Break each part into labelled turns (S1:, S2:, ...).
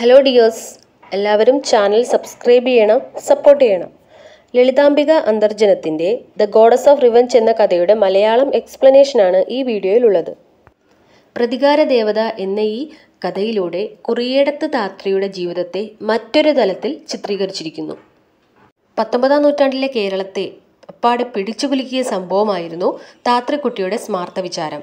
S1: Hello dears എല്ലാവരും channel subscribe ചെയ്യണം support ചെയ്യണം. ലളിതാംബിക അന്തർജനത്തിന്റെ ദ ഗോഡസ് ഓഫ് റിവഞ്ച് എന്ന കഥയുടെ മലയാളം എക്സ്പ്ലനേഷനാണ് ഈ വീഡിയോയിലുള്ളത്. പ്രതികാര ദേവത എന്ന ഈ കഥയിലൂടെ കുറിയേടത്ത് താത്രിയുടെ ജീവിതത്തെ മറ്റൊരു തലത്തിൽ ചിത്രീകരിച്ചിരിക്കുന്നു. പത്തൊമ്പതാം നൂറ്റാണ്ടിലെ കേരളത്തെ അപ്പാടെ പിടിച്ചുകുലുക്കിയ സംഭവമായിരുന്നു താത്രിക്കുട്ടിയുടെ സ്മാർത്ഥ വിചാരം.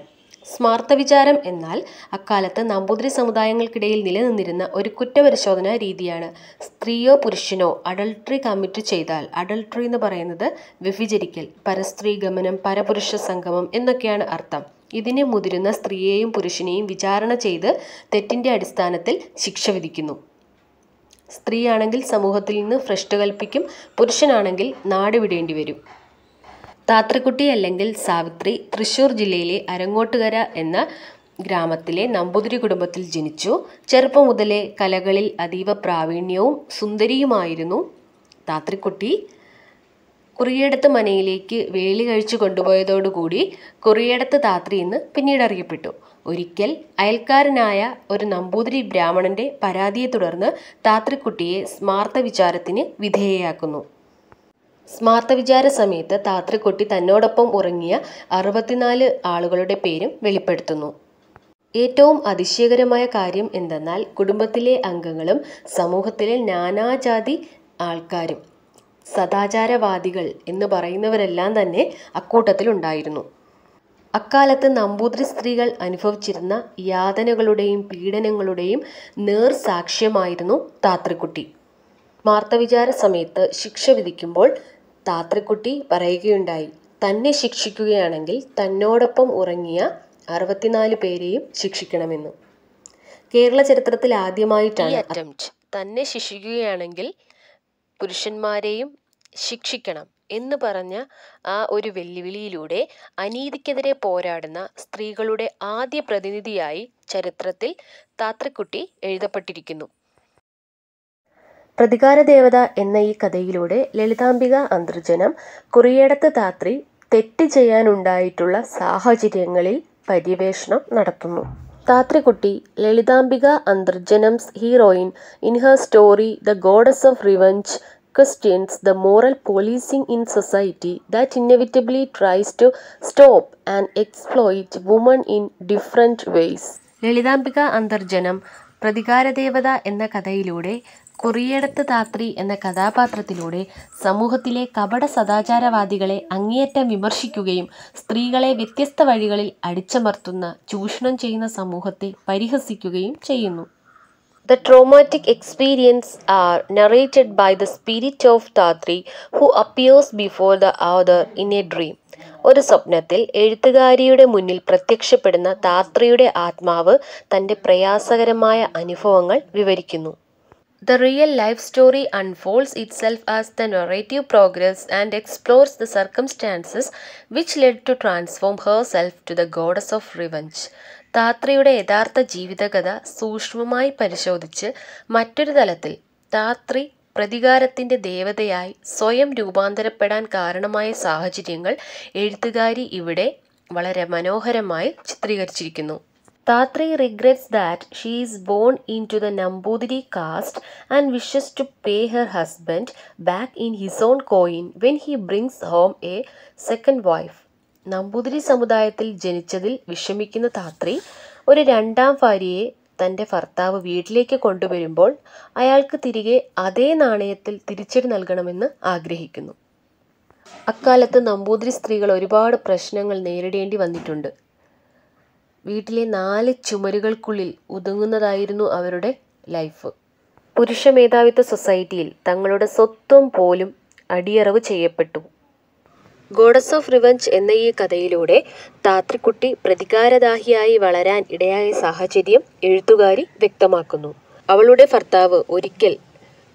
S1: സ്മാർത്ത വിചാരം എന്നാൽ അക്കാലത്ത് നമ്പൂതിരി സമുദായങ്ങൾക്കിടയിൽ നിലനിന്നിരുന്ന ഒരു കുറ്റപരിശോധന രീതിയാണ്. സ്ത്രീയോ പുരുഷനോ അഡൾട്രി കമ്മിറ്റ് ചെയ്താൽ അഡൾട്രി എന്ന് പറയുന്നത് വ്യഭിചരിക്കൽ പരസ്ത്രീ ഗമനം പരപുരുഷ സംഗമം എന്നൊക്കെയാണ് അർത്ഥം. ഇതിനെ മുതിരുന്ന സ്ത്രീയെയും പുരുഷനെയും വിചാരണ ചെയ്ത് തെറ്റിന്റെ അടിസ്ഥാനത്തിൽ ശിക്ഷ വിധിക്കുന്നു. സ്ത്രീയാണെങ്കിൽ സമൂഹത്തിൽ നിന്ന് ഭ്രഷ്ട് കൽപ്പിക്കും പുരുഷനാണെങ്കിൽ നാട് വിടേണ്ടി വരും. താത്രിക്കുട്ടി അല്ലെങ്കിൽ സാവിത്രി തൃശൂർ ജില്ലയിലെ അരങ്ങോട്ടുകര എന്ന ഗ്രാമത്തിലെ നമ്പൂതിരി കുടുംബത്തിൽ ജനിച്ചു. ചെറുപ്പം മുതലേ കലകളിൽ അതീവ പ്രാവീണ്യവും സുന്ദരിയുമായിരുന്നു താത്രിക്കുട്ടി. കുറിയടത്ത് മനയിലേക്ക് വേളി കഴിച്ചു കൊണ്ടുപോയതോടുകൂടി കുറിയടത്ത് താത്രി എന്ന് പിന്നീട് അറിയപ്പെട്ടു. ഒരിക്കൽ അയൽക്കാരനായ ഒരു നമ്പൂതിരി ബ്രാഹ്മണന്റെ പരാതിയെ തുടർന്ന് താത്രിക്കുട്ടിയെ സ്മാർത്ത വിചാരത്തിന് വിധേയയാക്കുന്നു. സ്മാർത്ത വിചാര സമയത്ത് താത്രിക്കുട്ടി തന്നോടൊപ്പം ഉറങ്ങിയ അറുപത്തിനാല് ആളുകളുടെ പേരും വെളിപ്പെടുത്തുന്നു. ഏറ്റവും അതിശയകരമായ കാര്യം എന്തെന്നാൽ കുടുംബത്തിലെ അംഗങ്ങളും സമൂഹത്തിലെ നാനാജാതി ആൾക്കാരും സദാചാരവാദികൾ എന്ന് പറയുന്നവരെല്ലാം തന്നെ അക്കൂട്ടത്തിലുണ്ടായിരുന്നു. അക്കാലത്ത് നമ്പൂതിരി സ്ത്രീകൾ അനുഭവിച്ചിരുന്ന യാതനകളുടെയും പീഡനങ്ങളുടെയും നേർ സാക്ഷ്യമായിരുന്നു താത്രിക്കുട്ടി മാർത്തവിചാര സമയത്ത് ശിക്ഷ വിധിക്കുമ്പോൾ താത്രിക്കുട്ടി പറയുകയുണ്ടായി. തന്നെ ശിക്ഷിക്കുകയാണെങ്കിൽ തന്നോടൊപ്പം ഉറങ്ങിയ അറുപത്തിനാല് പേരെയും ശിക്ഷിക്കണമെന്ന്. കേരള ചരിത്രത്തിൽ ആദ്യമായിട്ടാണ് തന്നെ ശിക്ഷിക്കുകയാണെങ്കിൽ പുരുഷന്മാരെയും ശിക്ഷിക്കണം എന്ന് പറഞ്ഞ ആ ഒരു വെല്ലുവിളിയിലൂടെ അനീതിക്കെതിരെ പോരാടുന്ന സ്ത്രീകളുടെ ആദ്യ പ്രതിനിധിയായി ചരിത്രത്തിൽ താത്രക്കുട്ടി എഴുതപ്പെട്ടിരിക്കുന്നു. പ്രതികാര ദേവത എന്ന ഈ കഥയിലൂടെ ലളിതാംബിക അന്തർജനം കുറിയേടത്ത് താത്രി തെറ്റ് ചെയ്യാനുണ്ടായിട്ടുള്ള സാഹചര്യങ്ങളിൽ പര്യവേഷണം നടത്തുന്നു. Tatrikutty Lalithambika Antharjanam's heroine in her story the goddess of revenge questions the moral policing in society that inevitably tries to stop and exploit women in different ways. Lalithambika Antharjanam Prathikaradevatha എന്ന കഥയിലൂടെ കുറിയടത്ത് താത്രി എന്ന കഥാപാത്രത്തിലൂടെ സമൂഹത്തിലെ കപട സദാചാരവാദികളെ അങ്ങേയറ്റം വിമർശിക്കുകയും സ്ത്രീകളെ വ്യത്യസ്ത വഴികളിൽ അടിച്ചമർത്തുന്ന ചൂഷണം ചെയ്യുന്ന സമൂഹത്തെ പരിഹസിക്കുകയും ചെയ്യുന്നു the traumatic experience are narrated by the spirit of Tatri who appears before the author in a dream. ഒരു സ്വപ്നത്തിൽ എഴുത്തുകാരിയുടെ മുന്നിൽ പ്രത്യക്ഷപ്പെടുന്ന താത്രിയുടെ ആത്മാവ് തന്റെ പ്രയാസകരമായ അനുഭവങ്ങൾ വിവരിക്കുന്നു The real life story unfolds itself as the narrative progresses and explores the circumstances which led to transform herself to the goddess of revenge. താത്രിയുടെ യഥാർത്ഥ ജീവിതകഥ സൂക്ഷ്മമായി പരിശോധിച്ച് മറ്റൊരു തലത്തിൽ താത്രി പ്രതികാരത്തിന്റെ ദേവതയായി സ്വയം രൂപാന്തരപ്പെടാൻ കാരണമായ സാഹചര്യങ്ങൾ എഴുത്തുകാരി ഇവിടെ വളരെ മനോഹരമായി ചിത്രീകരിച്ചിരിക്കുന്നു Tatri regrets that she is born into the Nambudiri caste and wishes to pay her husband back in his own coin when he brings home a second wife. Namboothiri സമുദായത്തിൽ ജനിച്ചതിൽ വിഷമിക്കുന്ന താത്രി ഒരു രണ്ടാം ഭാര്യയെ തന്റെ ഭർത്താവ് വീട്ടിലേക്ക് കൊണ്ടുവരുമ്പോൾ അയാൾക്ക് തിരികെ അതേ നാണയത്തിൽ തിരിച്ചടി നൽകണമെന്ന് ആഗ്രഹിക്കുന്നു അക്കാലത്ത് നമ്പൂതിരി സ്ത്രീകൾ ഒരുപാട് പ്രശ്നങ്ങൾ നേരിടേണ്ടി വന്നിട്ടുണ്ട് വീട്ടിലെ നാല് ചുമരുകൾക്കുള്ളിൽ ഒതുങ്ങുന്നതായിരുന്നു അവരുടെ ലൈഫ്. പുരുഷ മേധാവിത്വ സൊസൈറ്റിയിൽ തങ്ങളുടെ സ്വത്വം പോലും അടിയറവ് ചെയ്യപ്പെട്ടു. ഗോഡസ് ഓഫ് റിവഞ്ച് എന്ന ഈ കഥയിലൂടെ താത്രിക്കുട്ടി പ്രതികാരദാഹിയായി വളരാൻ ഇടയായ സാഹചര്യം എഴുത്തുകാരി വ്യക്തമാക്കുന്നു. അവളുടെ ഭർത്താവ് ഒരിക്കൽ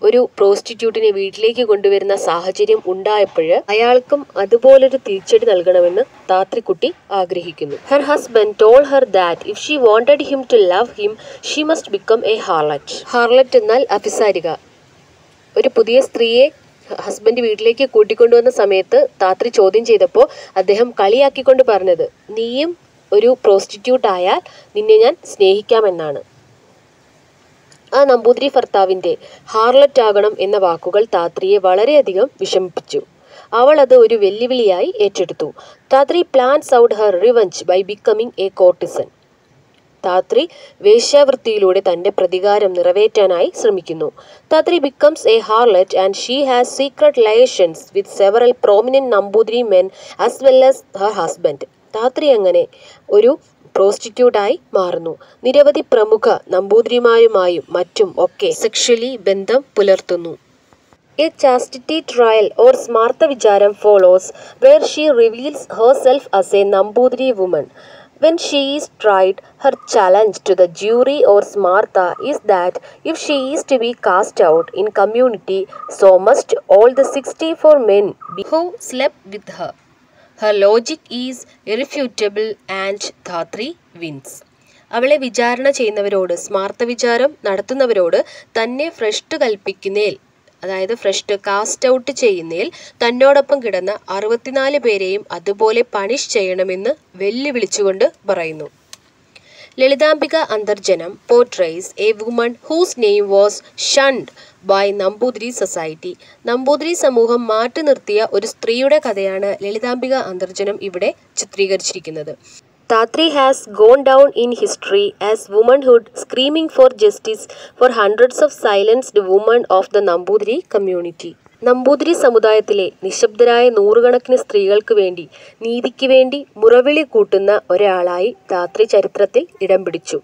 S1: ഒരു പ്രോസ്റ്റിറ്റ്യൂട്ടിനെ വീട്ടിലേക്ക് കൊണ്ടുവരുന്ന സാഹചര്യം ഉണ്ടായപ്പോൾ അയാൾക്കും അതുപോലൊരു തിരിച്ചടി നൽകണമെന്ന് താത്രിക്കുട്ടി ആഗ്രഹിക്കുന്നു. Her husband told her that if she wanted him to love him she must become a harlot harlot എന്നാൽ അഭിസാരിക. ഒരു പുതിയ സ്ത്രീയെ ഹസ്ബൻഡ് വീട്ടിലേക്ക് കൂട്ടിക്കൊണ്ടുവന്ന സമയത്ത് താത്രി ചോദ്യം ചെയ്തപ്പോൾ അദ്ദേഹം കളിയാക്കിക്കൊണ്ട് പറഞ്ഞത് നീയും ഒരു പ്രോസ്റ്റിറ്റ്യൂട്ട് ആയാൽ നിന്നെ ഞാൻ സ്നേഹിക്കാമെന്നാണ്. ആ നമ്പൂതിരി ഭർത്താവിന്റെ ഹാർലറ്റ് ആകണം എന്ന വാക്കുകൾ താത്രിയെ വളരെയധികം വിഷമിപ്പിച്ചു. അവൾ അത് ഒരു വെല്ലുവിളിയായി ഏറ്റെടുത്തു. Tatri plans out her revenge by becoming a courtesan Tatri വേശ്യാവൃത്തിയിലൂടെ തന്റെ പ്രതികാരം നിറവേറ്റാനായി ശ്രമിക്കുന്നു. Tatri becomes a harlot and she has secret liaisons with several prominent Namboothiri men as well as her husband Tatri അങ്ങനെ ഒരു പ്രോസ്റ്റിറ്റ്യൂട്ടായി മാറുന്നു നിരവധി പ്രമുഖ നമ്പൂതിരിമാരുമായും മറ്റും ഒക്കെ സെക്ഷലി ബന്ധം പുലർത്തുന്നു a chastity trial or Smarthavicharam follows where she reveals herself as a Namboothiri woman When she is tried, her challenge to the jury or Smartha is that if she is to be cast out in community, so must all the 64 men be who slept with her. Her logic is irrefutable and Dhatri wins. അവളെ വിചാരണ ചെയ്യുന്നവരോട് സ്മാർത്ഥ വിചാരം നടത്തുന്നവരോട് തന്നെ ഭ്രഷ്ട് കൽപ്പിക്കുന്നേൽ അതായത് ഫ്രഷ്ട് cast out ചെയ്യുന്നതിൽ തന്നോടൊപ്പം കിടന്ന അറുപത്തിനാല് പേരെയും അതുപോലെ പണിഷ് ചെയ്യണമെന്ന് വെല്ലുവിളിച്ചുകൊണ്ട് പറയുന്നു Lalithambika Antharjanam portrays a woman whose name was shunned by Namboothiri society Namboothiri സമൂഹം മാറ്റി നിർത്തിയ ഒരു സ്ത്രീയുടെ കഥയാണ് ലളിതാംബിക അന്തർജനം ഇവിടെ ചിത്രീകരിച്ചിരിക്കുന്നത് Tatri has gone down in history as womanhood screaming for justice for hundreds of silenced women of the Nambudiri community. Namboothiri സമുദായത്തിലെ നിശബ്ദരായ നൂറുകണക്കിന് സ്ത്രീകൾക്ക് വേണ്ടി നീതിക്ക് വേണ്ടി മുറവിളി കൂട്ടുന്ന ഒരാളായി ധാത്രി ചരിത്രത്തിൽ ഇടം പിടിച്ചു.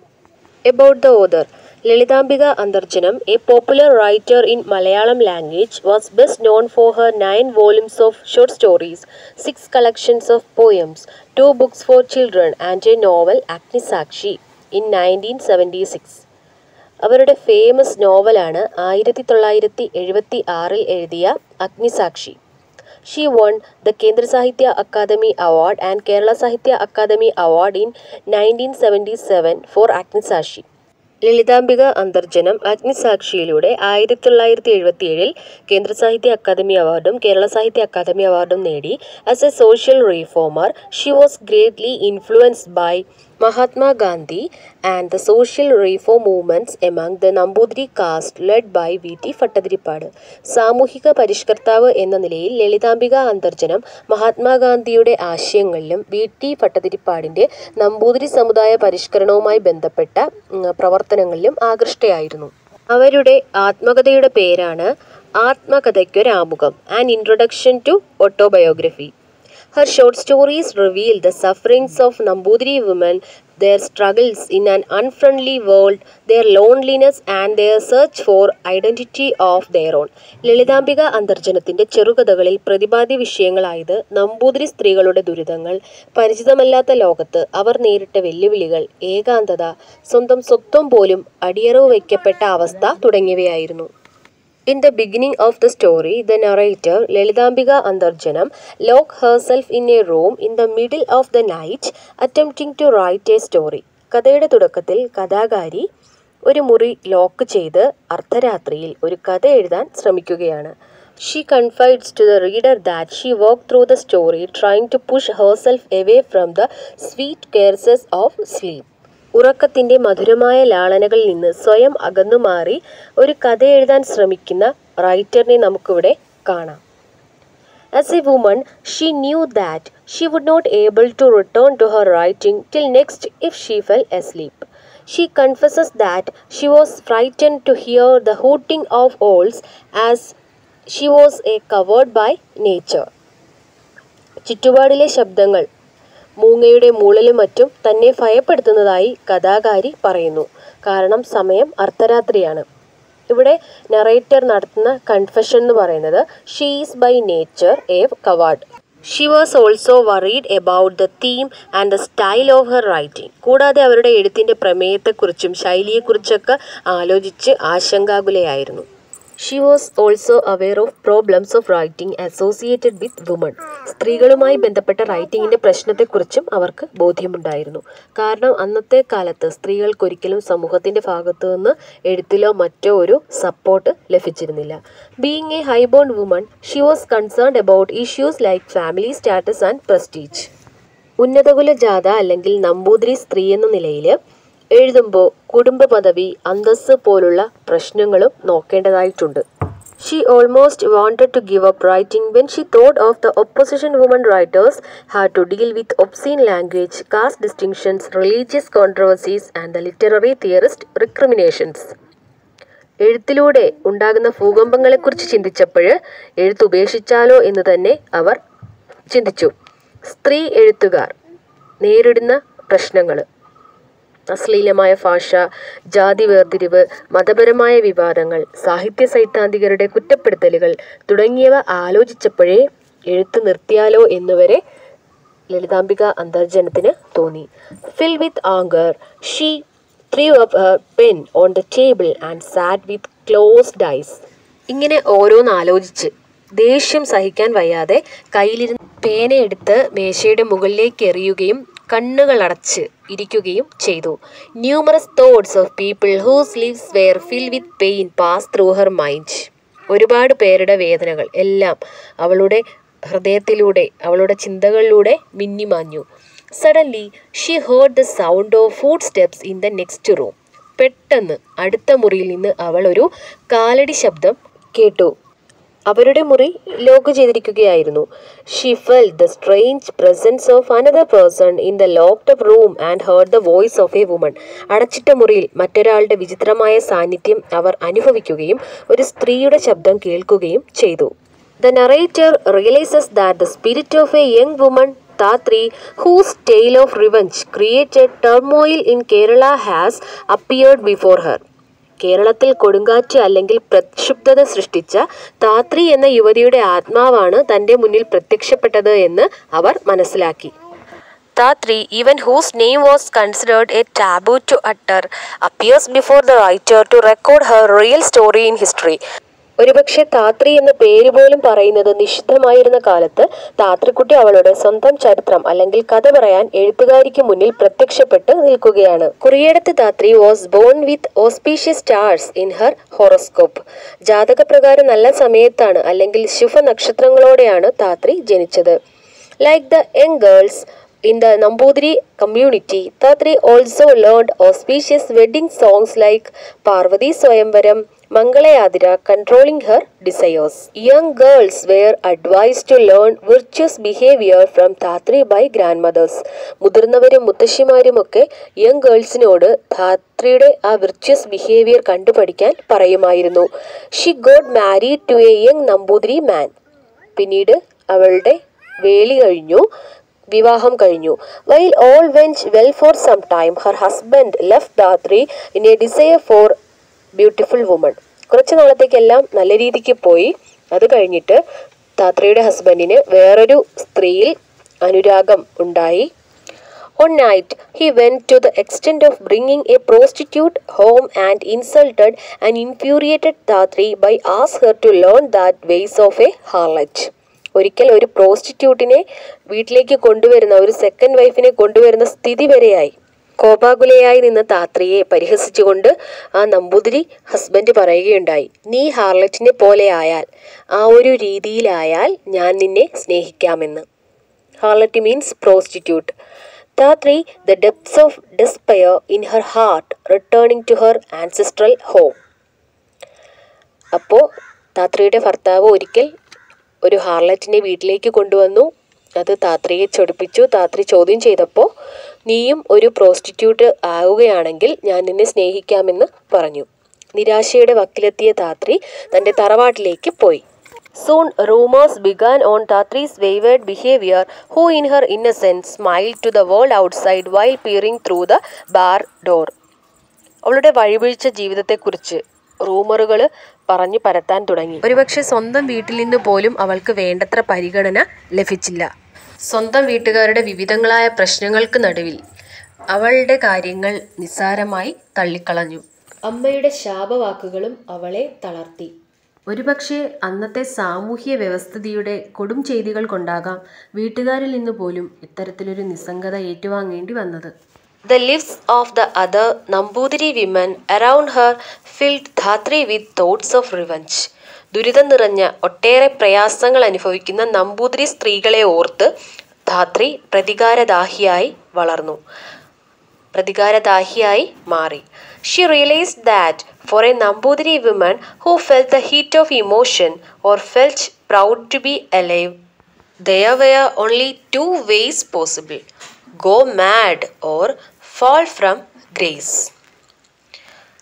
S1: About the author Lalithambika Antharjanam a popular writer in Malayalam language was best known for her nine volumes of short stories six collections of poems two books for children and a novel Agnisakshi in nineteen seventy six അവരുടെ famous നോവലാണ് ആയിരത്തി തൊള്ളായിരത്തി എഴുപത്തി ആറിൽ എഴുതിയ Agnisakshi. She one the കേന്ദ്ര സാഹിത്യ academy award and Kerala Sahitya Akademi award in nineteen seventy seven for Agnisakshi. Lalithambika Antharjanam അഗ്നിസാക്ഷിയിലൂടെ ആയിരത്തി തൊള്ളായിരത്തി എഴുപത്തി ഏഴിൽ കേന്ദ്ര സാഹിത്യ അക്കാദമി അവാർഡും കേരള സാഹിത്യ അക്കാദമി അവാർഡും നേടി. As a social reformer she was greatly influenced by Mahatma Gandhi and the social reform movements among the Namboothiri cast led by V T Bhattathiripad സാമൂഹിക പരിഷ്കർത്താവ് എന്ന നിലയിൽ ലളിതാംബിക അന്തർജനം മഹാത്മാഗാന്ധിയുടെ ആശയങ്ങളിലും വി ടി ഭട്ടതിരിപ്പാടിന്റെ നമ്പൂതിരി സമുദായ പരിഷ്കരണവുമായി ബന്ധപ്പെട്ട പ്രവർത്തനങ്ങളിലും ആകൃഷ്ടയായിരുന്നു. അവരുടെ ആത്മകഥയുടെ പേരാണ് Aathmakathaykkoramukham an introduction to autobiography Her short stories reveal the sufferings of Nambudiri women, their struggles in an unfriendly world, their loneliness and their search for identity of their own. Lalithambika അന്തർജനത്തിന്റെ ചെറുകഥകളിൽ പ്രതിപാദ്യ വിഷയങ്ങളായത് നമ്പൂതിരി സ്ത്രീകളുടെ ദുരിതങ്ങൾ പരിചിതമല്ലാത്ത ലോകത്ത് അവർ നേരിട്ട വെല്ലുവിളികൾ ഏകാന്തത സ്വന്തം സ്വത്വം പോലും അടിയറവ് വയ്ക്കപ്പെട്ട അവസ്ഥ തുടങ്ങിയവയായിരുന്നു In the beginning of the story, the narrator, Lalitambika Andarjanam, locks herself in a room in the middle of the night, attempting to write a story. കഥയുടെ തുടക്കത്തിൽ കഥാകാരി ഒരു മുറി ലോക്ക് ചെയ്ത് അർദ്ധരാത്രിയിൽ ഒരു കഥ എഴുതാൻ ശ്രമിക്കുകയാണ് she confides to the reader that she work through the story trying to push herself away from the sweet caresses of sleep ഉറക്കത്തിന്റെ മധുരമായ ലാളനകളിൽ നിന്ന് സ്വയം അകന്നുമാറി ഒരു കഥ എഴുതാൻ ശ്രമിക്കുന്ന റൈറ്ററിനെ നമുക്കിവിടെ കാണാം As a woman, she knew that she would not able to return to her writing till next if she fell asleep. She confesses that she was frightened to hear the hooting of owls as she was a covered by nature. ചുറ്റുപാടിലെ ശബ്ദങ്ങൾ മൂങ്ങയുടെ മൂളലും മറ്റും തന്നെ ഭയപ്പെടുത്തുന്നതായി കഥാകാരി പറയുന്നു. കാരണം സമയം അർദ്ധരാത്രിയാണ്. ഇവിടെ narrator നടത്തുന്ന confession എന്ന് പറയുന്നത് she's by nature a coward she was also worried about the theme and the style of her writing കൂടാതെ അവരുടെ എഴുത്തിന്റെ പ്രമേയത്തെക്കുറിച്ചും ശൈലിയെക്കുറിച്ചൊക്കെ ആലോചിച്ച് ആശങ്കാകുലയായിരുന്നു. She was also aware of problems of writing associated with woman സ്ത്രീകളുമായി ബന്ധപ്പെട്ട റൈറ്റിംഗിന്റെ പ്രശ്നത്തെക്കുറിച്ചും അവർക്ക് ബോധ്യമുണ്ടായിരുന്നു. കാരണം അന്നത്തെ കാലത്ത് സ്ത്രീകൾക്കൊരിക്കലും സമൂഹത്തിന്റെ ഭാഗത്തു നിന്ന് എഴുത്തിലോ മറ്റോ ഒരു സപ്പോർട്ട് ലഭിച്ചിരുന്നില്ല. Being a highborn woman she was concerned about issues like family status and prestige ഉന്നതകുല ജാഥ അല്ലെങ്കിൽ നമ്പൂതിരി സ്ത്രീ എന്ന നിലയിൽ എഴുതുമ്പോൾ കുടുംബ പദവി അന്തസ് പോലുള്ള പ്രശ്നങ്ങളും നോക്കേണ്ടതായിട്ടുണ്ട്. She almost wanted to give up writing when she thought of the opposition woman writers have to deal with obscene language caste distinctions religious controversies and the literary theorist recriminations എഴുത്തിലൂടെ ഉണ്ടാകുന്ന ഭൂകമ്പങ്ങളെക്കുറിച്ച് ചിന്തിച്ചപ്പോൾ എഴുത്ത് ഉപേക്ഷിച്ചാലോ എന്ന് തന്നെ അവർ ചിന്തിച്ചു. സ്ത്രീ എഴുത്തുകാർ നേരിടുന്ന പ്രശ്നങ്ങൾ അശ്ലീലമായ ഭാഷ ജാതി വേർതിരിവ് മതപരമായ വിവാദങ്ങൾ സാഹിത്യ സൈദ്ധാന്തികരുടെ കുറ്റപ്പെടുത്തലുകൾ തുടങ്ങിയവ ആലോചിച്ചപ്പോഴേ എഴുത്ത് നിർത്തിയാലോ എന്നുവരെ ലളിതാംബിക അന്തർജനത്തിന് തോന്നി. Fill with anger she threw of her pen on the table and sat with closed eyes ഇങ്ങനെ ഓരോന്ന് ആലോചിച്ച് ദേഷ്യം സഹിക്കാൻ വയ്യാതെ കയ്യിലിരുന്ന് പേനയെടുത്ത് മേശയുടെ മുകളിലേക്ക് എറിയുകയും കണ്ണുകൾ അടച്ച് ഇരിക്കുകയും ചെയ്തു. Numerous thoughts of people whose lives were fill with pain pass through her mind ഒരുപാട് പേരുടെ വേദനകൾ എല്ലാം അവളുടെ ഹൃദയത്തിലൂടെ അവളുടെ ചിന്തകളിലൂടെ മിന്നിമാഞ്ഞു. Suddenly she heard the sound of foot steps in the next room പെട്ടെന്ന് അടുത്ത മുറിയിൽ നിന്ന് അവൾ ഒരു കാലടി ശബ്ദം കേട്ടു. അവരുടെ മുറി lock ചെയ്തിരിക്കുകയായിരുന്നു. She felt the strange presence of another person in the locked room and heard the voice of a woman അടച്ചിട്ട മുറിയിൽ മറ്റൊരാളുടെ വിചിത്രമായ സാന്നിധ്യം അവർ അനുഭവിക്കുകയും ഒരു സ്ത്രീയുടെ ശബ്ദം കേൾക്കുകയും ചെയ്തു. The narrator realises that the spirit of a young woman Tatri, whose tale of revenge created turmoil in Kerala, has appeared before her. കേരളത്തിൽ കൊടുങ്കാറ്റ് അല്ലെങ്കിൽ പ്രക്ഷുബ്ധത സൃഷ്ടിച്ച താത്രി എന്ന യുവതിയുടെ ആത്മാവാണ് തന്റെ മുന്നിൽ പ്രത്യക്ഷപ്പെട്ടത് എന്ന് അവർ മനസ്സിലാക്കി. Thathri even whose name was considered a taboo to utter appears before the writer to record her real story in history ഒരുപക്ഷെ താത്രി എന്ന പേര് പോലും പറയുന്നത് നിഷിദ്ധമായിരുന്ന കാലത്ത് താത്രിക്കുട്ടി അവളുടെ സ്വന്തം ചരിത്രം അല്ലെങ്കിൽ കഥ പറയാൻ എഴുത്തുകാരിക്ക് മുന്നിൽ പ്രത്യക്ഷപ്പെട്ട് നിൽക്കുകയാണ്. Kuriyedathu Thathri was born with auspicious stars in her horoscope ജാതകപ്രകാരം നല്ല സമയത്താണ് അല്ലെങ്കിൽ ശുഭ നക്ഷത്രങ്ങളോടെയാണ് താത്രി ജനിച്ചത്. Like the young girls in the Namboothiri community Thathri also learned auspicious wedding songs like Parvathi Swayamvaram, Mangalayadira, controlling her desires. Young girls were advised to learn virtuous behavior from by by grandmothers. മുതിർന്നവരും മുത്തശ്ശിമാരുമൊക്കെ young ഗേൾസിനോട് ധാത്രിയുടെ ആ virtues behaviour കണ്ടുപഠിക്കാൻ പറയുമായിരുന്നു she got married to a young Namboothiri man പിന്നീട് അവളുടെ വേളി കഴിഞ്ഞു വിവാഹം കഴിഞ്ഞു while all went well for some time her husband left Thathri in a desire for beautiful woman. കുറച്ച് നാളത്തേക്കെല്ലാം നല്ല രീതിക്ക് പോയി. അത് കഴിഞ്ഞിട്ട് താത്രയുടെ ഹസ്ബൻഡിന് വേറൊരു സ്ത്രീയിൽ അനുരാഗം ഉണ്ടായി. On night, he went to the extent of bringing a prostitute home and insulted and infuriated Datri by asking her to learn that ways of a harlot. ഒരിക്കൽ ഒരു പ്രോസ്റ്റിറ്റ്യൂട്ടിനെ വീട്ടിലേക്ക് കൊണ്ടുവരുന്ന ഒരു സെക്കൻഡ് വൈഫിനെ കൊണ്ടുവരുന്ന സ്ഥിതി വരെയായി. കോപാകുലയായി നിന്ന താത്രിയെ പരിഹസിച്ചുകൊണ്ട് ആ നമ്പൂതിരി ഹസ്ബൻഡ് പറയുകയുണ്ടായി നീ ഹാർലറ്റിനെ ആയാൽ ആ ഒരു രീതിയിലായാൽ ഞാൻ നിന്നെ സ്നേഹിക്കാമെന്ന്. Harlot means prostitute. Thathri the depths of despair in her heart returning to her ancestral home. അപ്പോൾ താത്രിയുടെ ഭർത്താവ് ഒരിക്കൽ ഒരു ഹാർലറ്റിനെ വീട്ടിലേക്ക് കൊണ്ടുവന്നു. അത് താത്രിയെ ചൊടിപ്പിച്ചു. താത്രി ചോദ്യം ചെയ്തപ്പോൾ നീയും ഒരു പ്രോസ്റ്റിറ്റ്യൂട്ട് ആവുകയാണെങ്കിൽ ഞാൻ നിന്നെ സ്നേഹിക്കാമെന്ന് പറഞ്ഞു. നിരാശയുടെ വക്കിലെത്തിയ താത്രി തന്റെ തറവാട്ടിലേക്ക് പോയി. Soon rumours began on Thathri's wayward behaviour who in her innocence smile to the world outside while peering through the bar door അവളുടെ വഴിപിഴിച്ച ജീവിതത്തെക്കുറിച്ച് റൂമറുകൾ പറഞ്ഞു പരത്താൻ തുടങ്ങി. ഒരുപക്ഷെ സ്വന്തം വീട്ടിൽ നിന്ന് പോലും അവൾക്ക് വേണ്ടത്ര പരിഗണന ലഭിച്ചില്ല. സ്വന്തം വീട്ടുകാരുടെ വിവിധങ്ങളായ പ്രശ്നങ്ങൾക്ക് നടുവിൽ അവളുടെ കാര്യങ്ങൾ നിസ്സാരമായി തള്ളിക്കളഞ്ഞു. അമ്മയുടെ ശാപവാക്കുകളും അവളെ തളർത്തി. ഒരുപക്ഷെ അന്നത്തെ സാമൂഹ്യ വ്യവസ്ഥിതിയുടെ കൊടും ചെയ്തികൾ കൊണ്ടാകാം വീട്ടുകാരിൽ നിന്ന് പോലും ഇത്തരത്തിലൊരു നിസ്സംഗത ഏറ്റുവാങ്ങേണ്ടി വന്നത്. The lives of the other Namboothiri women around her filled Dhatri with thoughts of revenge ദുരിതം നിറഞ്ഞ ഒട്ടേറെ പ്രയാസങ്ങൾ അനുഭവിക്കുന്ന നമ്പൂതിരി സ്ത്രീകളെ ഓർത്ത് ധാത്രി പ്രതികാരദാഹിയായി വളർന്നു. പ്രതികാരദാഹിയായി മാറി. She realise that for a Namboothiri women who felt the heat of emotion or felt proud to be alive there were only two ways possible go mad or fall from grace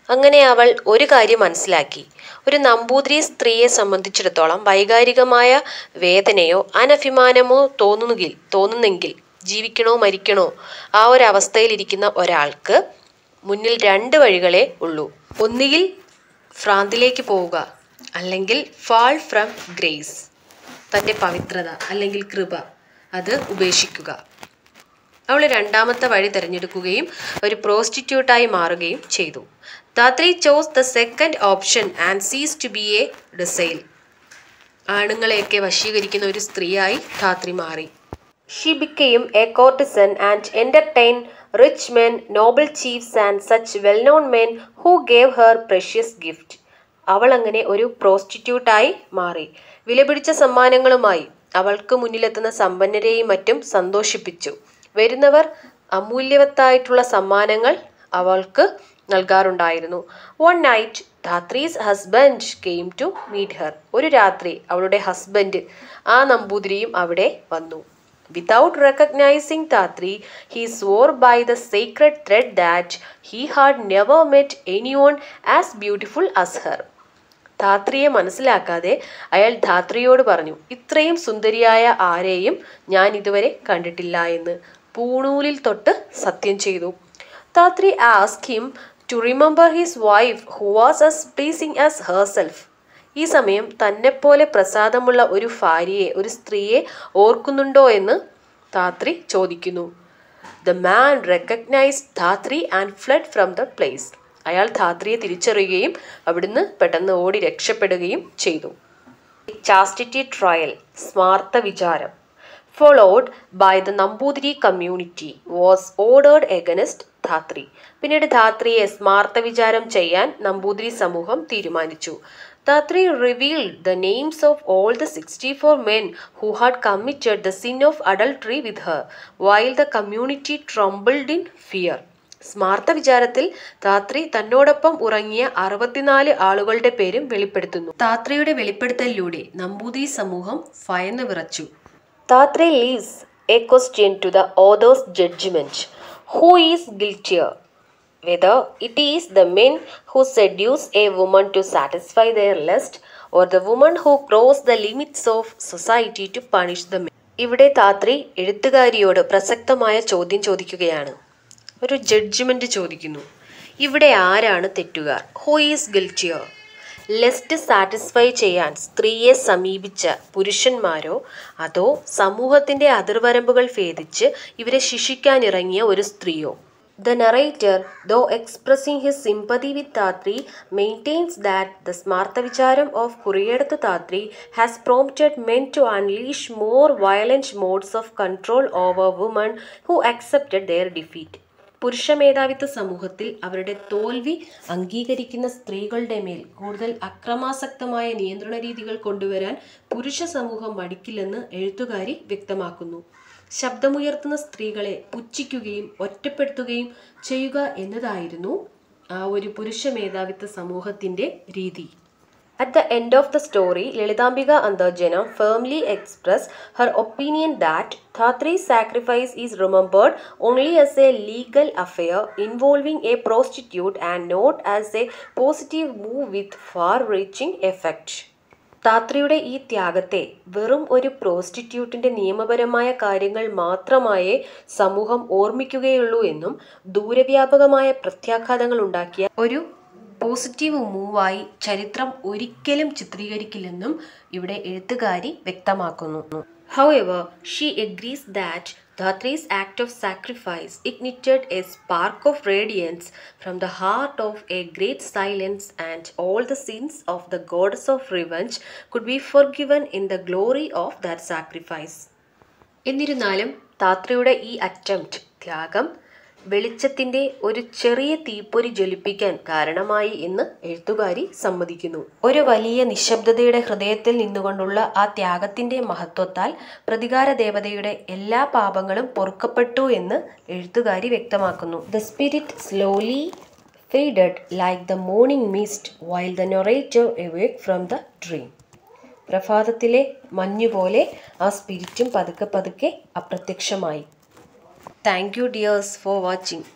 S1: അങ്ങനെ അവൾ ഒരു കാര്യം മനസ്സിലാക്കി. ഒരു നമ്പൂതിരി സ്ത്രീയെ സംബന്ധിച്ചിടത്തോളം വൈകാരികമായ വേദനയോ അനഭിമാനമോ തോന്നുന്നെങ്കിൽ തോന്നുന്നെങ്കിൽ ജീവിക്കണോ മരിക്കണോ ആ ഒരു അവസ്ഥയിലിരിക്കുന്ന ഒരാൾക്ക് മുന്നിൽ രണ്ട് വഴികളേ ഉള്ളൂ. ഒന്നുകിൽ ഫ്രാന്തിലേക്ക് പോവുക അല്ലെങ്കിൽ ഫാൾ ഫ്രം ഗ്രേസ് തന്റെ പവിത്രത അല്ലെങ്കിൽ കൃപ അത് ഉപേക്ഷിക്കുക. അവൾ രണ്ടാമത്തെ വഴി തിരഞ്ഞെടുക്കുകയും ഒരു പ്രോസ്റ്റിറ്റ്യൂട്ടായി മാറുകയും ചെയ്തു. Thathri chose the second option and sees to be a decile ആണുങ്ങളെയൊക്കെ വശീകരിക്കുന്ന ഒരു സ്ത്രീയായി ധാത്രി മാറി. She became a courtesan and entertain rich men noble chiefs and such well known men who gave her precious gift അവൾ അങ്ങനെ ഒരു പ്രോസ്റ്റിറ്റ്യൂട്ടായി മാറി. വിലപിടിച്ച സമ്മാനങ്ങളുമായി അവൾക്ക് മുന്നിലെത്തുന്ന സമ്പന്നരെയും മറ്റും സന്തോഷിപ്പിച്ചു. വരുന്നവർ അമൂല്യവത്തായിട്ടുള്ള സമ്മാനങ്ങൾ അവൾക്ക് നൽകാറുണ്ടായിരുന്നു. One night Dhatri's husband came to meet her ഒരു രാത്രി അവളുടെ ഹസ്ബൻഡ് ആ നമ്പൂതിരിയും അവിടെ വന്നു. Without recognising Thathri he swore by the secret thread that he had never met anyone as beautiful as her ധാത്രിയെ മനസ്സിലാക്കാതെ അയാൾ ധാത്രിയോട് പറഞ്ഞു ഇത്രയും സുന്ദരിയായ ആരെയും ഞാൻ ഇതുവരെ കണ്ടിട്ടില്ല എന്ന് പൂണൂലിൽ തൊട്ട് സത്യം ചെയ്തു. Thathri ask him to remember his wife who was as pleasing as herself ഈ സമയം തന്നെപ്പോലെ പ്രസാദമുള്ള ഒരു ഭാര്യയെ ഒരു സ്ത്രീയെ ഓർക്കുന്നുണ്ടോ എന്ന് ധാത്രി ചോദിക്കുന്നു. The man recognise Thathri and fled from the place അയാൾ ധാത്രിയെ തിരിച്ചറിയുകയും അവിടുന്ന് പെട്ടെന്ന് ഓടി രക്ഷപ്പെടുകയും ചെയ്തു. Chastity trial Smartha Vicharam. Followed by the Namboothiri community was ordered against Dhatri. പിന്നീട് ധാത്രിയെ സ്മാർത്ഥ വിചാരം ചെയ്യാൻ നമ്പൂതിരി സമൂഹം തീരുമാനിച്ചു. Thathri revealed the names of all the sixty four men who had committed the sin of adultery with her while the community trembled in fear Smartha വിചാരത്തിൽ താത്രി തന്നോടൊപ്പം ഉറങ്ങിയ അറുപത്തിനാല് ആളുകളുടെ പേരും വെളിപ്പെടുത്തുന്നു. താത്രിയുടെ വെളിപ്പെടുത്തലിലൂടെ നമ്പൂതിരി സമൂഹം ഭയന്ന് വിറച്ചു. Thathri leaves a question to the author's judgement. Who is guiltier, whether it is the men who seduce a woman to satisfy their lust or the woman who cross the limits of society to punish the men. ഇവിടെ താത്രി എഴുത്തുകാരിയോട് പ്രസക്തമായ ചോദ്യം ചോദിക്കുകയാണ് ഒരു judgement ചോദിക്കുന്നു ഇവിടെ ആരാണ് തെറ്റുകാർ who is guiltier lest satisfy ചെയ്യാൻ സ്ത്രീയെ സമീപിച്ച പുരുഷന്മാരോ അതോ സമൂഹത്തിന്റെ അതിർവരമ്പുകൾ ഭേദിച്ച് ഇവരെ ശിക്ഷിക്കാനിറങ്ങിയ ഒരു സ്ത്രീയോ? The narrator though expressing his sympathy with Thathri maintains that the Smartha Vicharam of Kuriyedathu Thathri has prompted men to unleash more violent modes of control over woman who accepted their defeat പുരുഷ മേധാവിത്വ സമൂഹത്തിൽ അവരുടെ തോൽവി അംഗീകരിക്കുന്ന സ്ത്രീകളുടെ മേൽ കൂടുതൽ അക്രമാസക്തമായ നിയന്ത്രണ രീതികൾ കൊണ്ടുവരാൻ പുരുഷ സമൂഹം മടിക്കില്ലെന്ന് എഴുത്തുകാരി വ്യക്തമാക്കുന്നു. ശബ്ദമുയർത്തുന്ന സ്ത്രീകളെ പുച്ഛിക്കുകയും ഒറ്റപ്പെടുത്തുകയും ചെയ്യുക എന്നതായിരുന്നു ആ ഒരു പുരുഷ മേധാവിത്വ സമൂഹത്തിന്റെ രീതി. At the end of the story, Lalitambika Antarjana firmly expressed her opinion that Thatri's sacrifice is remembered only as a legal affair involving a prostitute and not as a positive move with far-reaching effect. താത്രിയുടെ ഈ ത്യാഗത്തെ വെറും ഒരു പ്രോസ്റ്റിറ്റ്യൂട്ടിന്റെ നിയമപരമായ കാര്യങ്ങൾ മാത്രമായേ സമൂഹം ഓർമ്മിക്കുകയുള്ളൂ എന്നും ദൂരവ്യാപകമായ പ്രത്യാഘാതങ്ങൾ ഉണ്ടാക്കിയ ഒരു പോസിറ്റീവ് മൂവായി ചരിത്രം ഒരിക്കലും ചിത്രീകരിക്കില്ലെന്നും ഇവിടെ എഴുത്തുകാരി വ്യക്തമാക്കുന്നു However, she agrees that Dhatri's act of sacrifice ignited a spark of radiance from the heart of a great silence, and all the sins of the goddess of revenge could be forgiven in the glory of that sacrifice. എന്നിരുന്നാലും താത്രയുടെ ഈ attempt ത്യാഗം വെളിച്ചത്തിന്റെ ഒരു ചെറിയ തീപ്പൊരി ജ്വലിപ്പിക്കാൻ കാരണമായി എന്ന് എഴുത്തുകാരി സമ്മതിക്കുന്നു. ഒരു വലിയ നിശബ്ദതയുടെ ഹൃദയത്തിൽ നിന്നുകൊണ്ടുള്ള ആ ത്യാഗത്തിന്റെ മഹത്വത്താൽ പ്രതികാര ദേവതയുടെ എല്ലാ പാപങ്ങളും പൊറുക്കപ്പെട്ടു എന്ന് എഴുത്തുകാരി വ്യക്തമാക്കുന്നു. The spirit slowly faded like the morning mist while the narrator awake from the dream പ്രഭാതത്തിലെ മഞ്ഞുപോലെ ആ സ്പിരിറ്റും പതുക്കെ പതുക്കെ അപ്രത്യക്ഷമായി. Thank you dears for watching